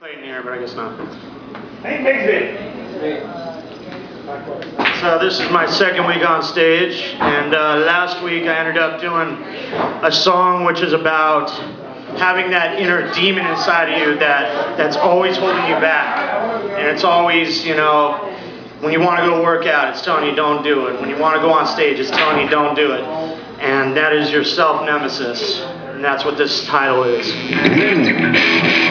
Clayton here, but I guess not. Hey, Bixby. So this is my second week on stage, and uh, last week I ended up doing a song which is about having that inner demon inside of you that that's always holding you back, and it's always, you know, when you want to go work out, it's telling you don't do it. When you want to go on stage, it's telling you don't do it, and that is your self nemesis, and that's what this title is.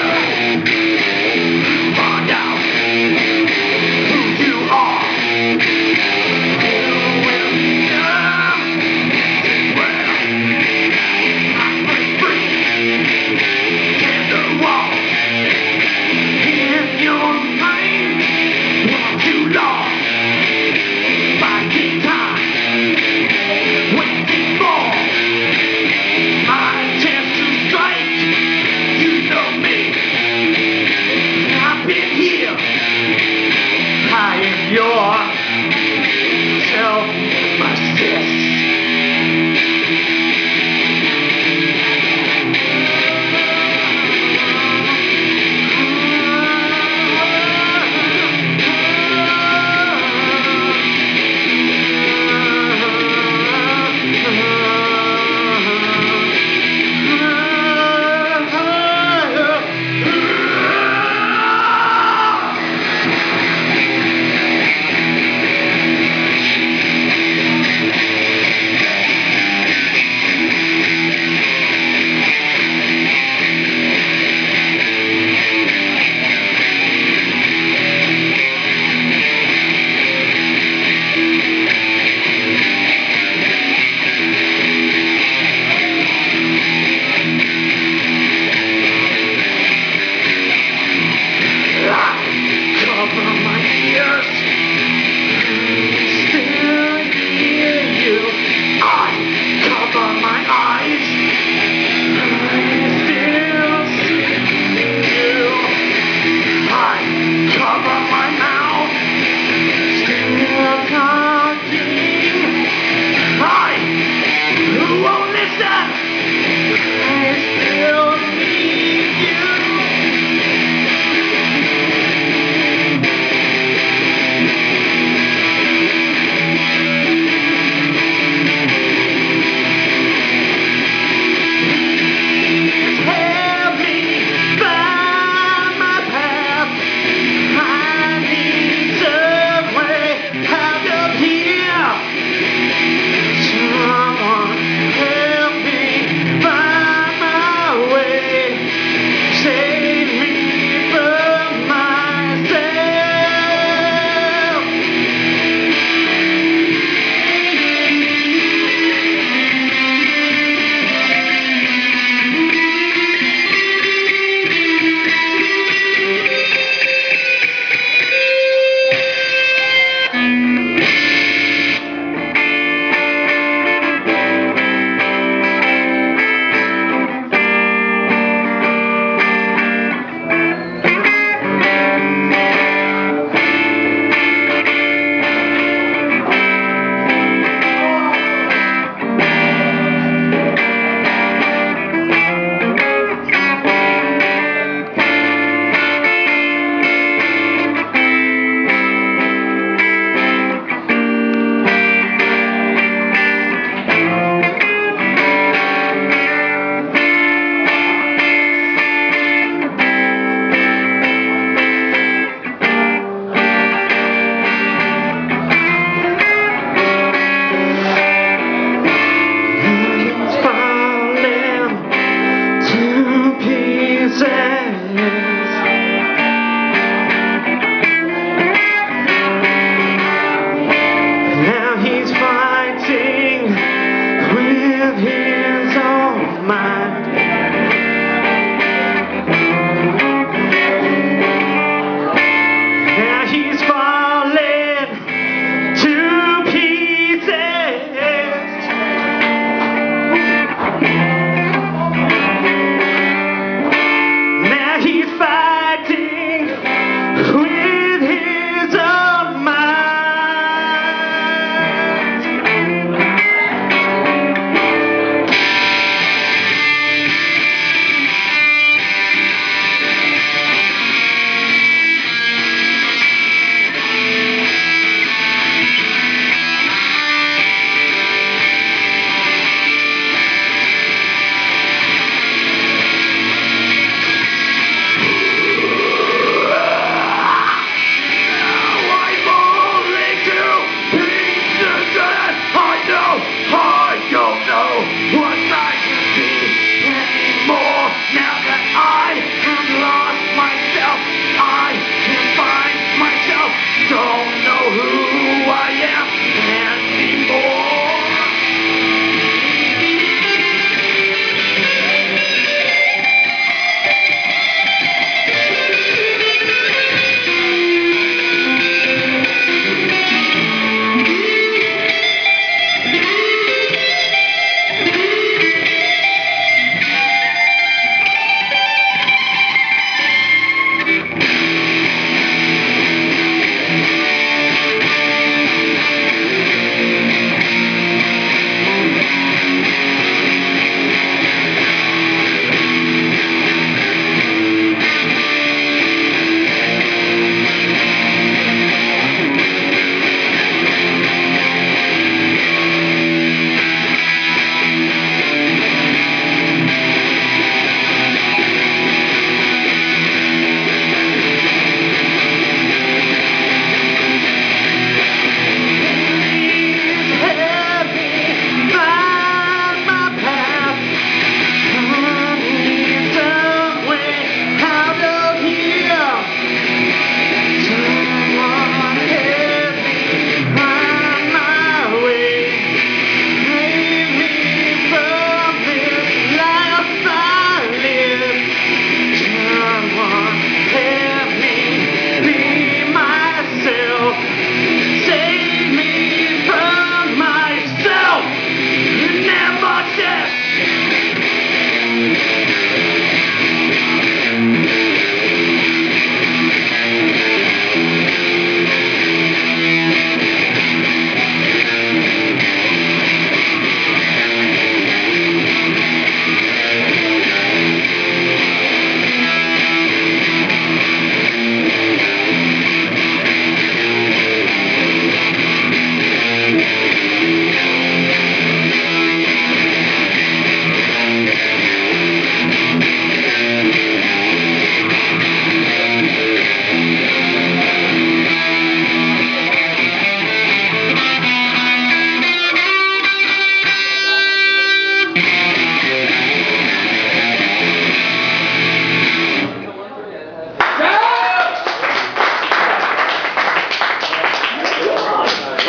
Thank you.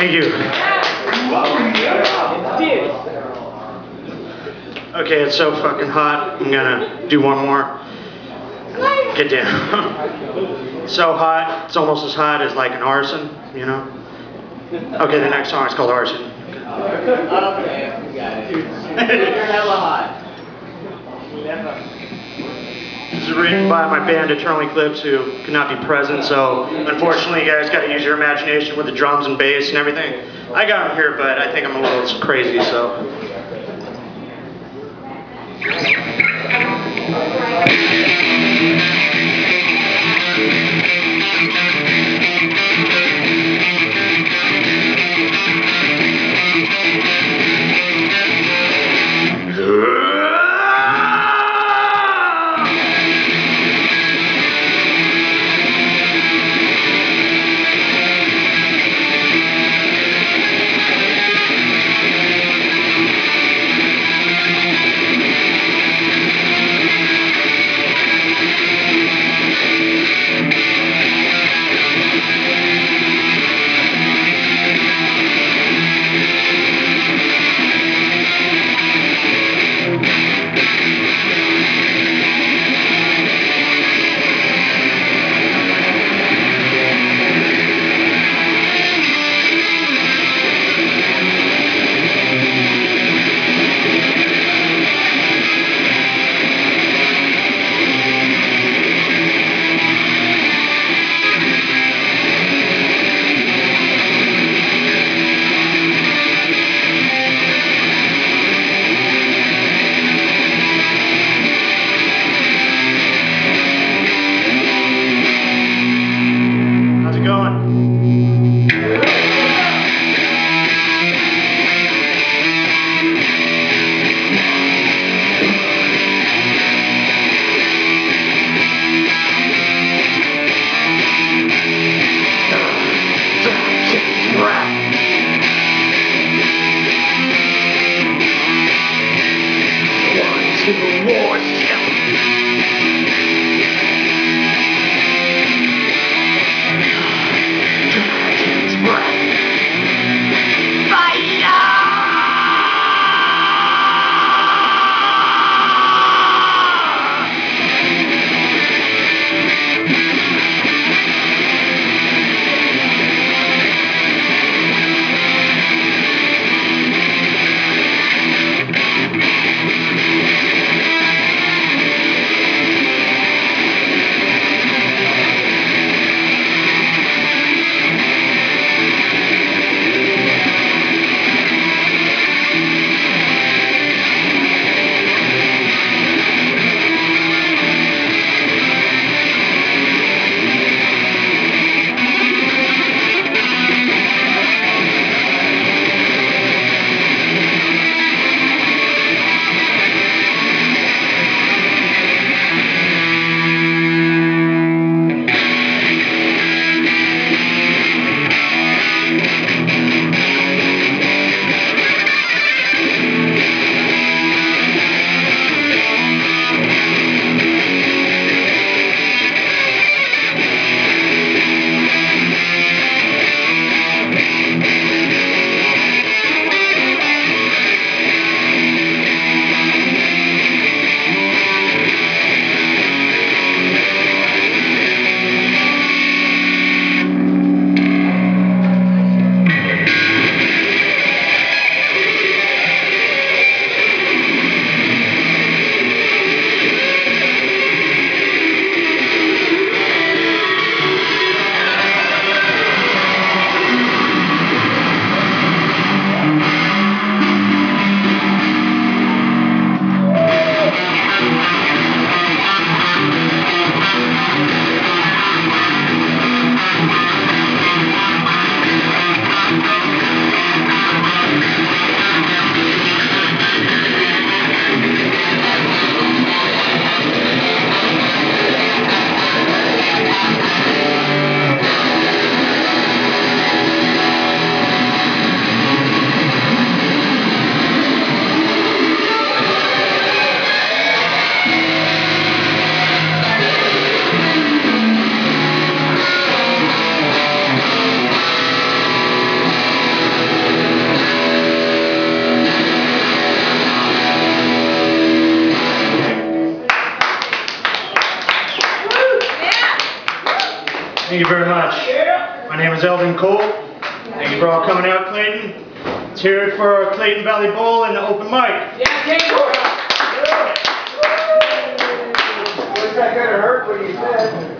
Thank you. Okay, it's so fucking hot. I'm gonna do one more. Get down. so hot. It's almost as hot as like an arson, you know? Okay, the next song is called Arson. Okay, we got it. You're hella hot. Never is written by my band Eternal Eclipse who could not be present, so unfortunately you guys gotta use your imagination with the drums and bass and everything. I got them here, but I think I'm a little crazy, so. Thank you very much. My name is Eldon Cole. Thank you for all coming out, Clayton. Let's hear it for our Clayton Valley Bowl and the open mic. Yeah, take it. Wish I could have heard what you said.